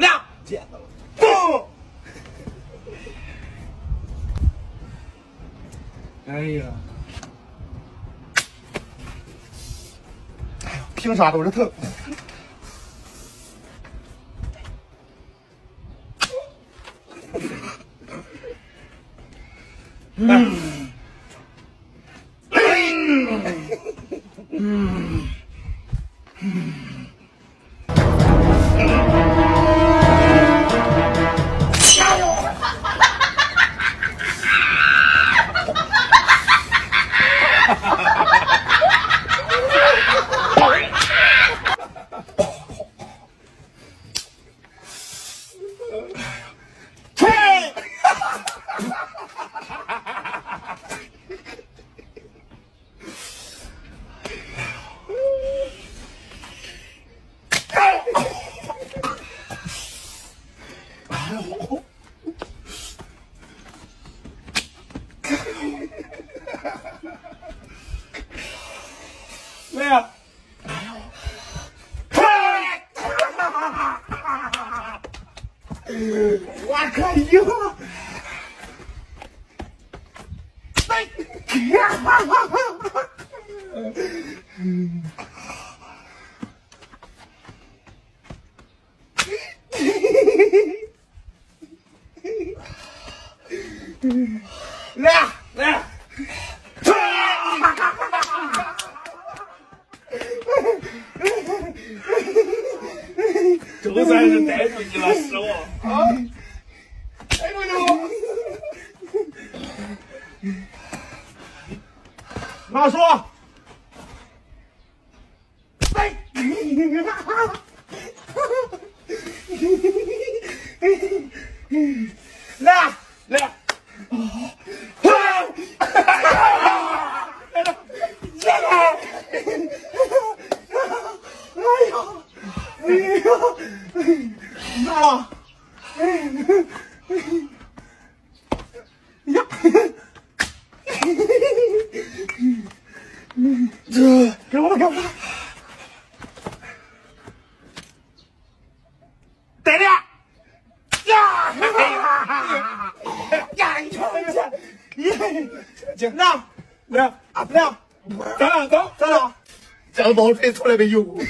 亮，见到了，嘣！哎呀，哎呦，凭啥都是疼？嗯，嗯，嗯。来呀！我可以了！来！来来！周三是逮住你了，是我。啊！逮住你！拿说。来！来哎呀，你咋了，哎呀，这给我给我，带着，呀，呀，你看这，耶，行，那，那，那，咱俩走，咋了？这包水从来没有过。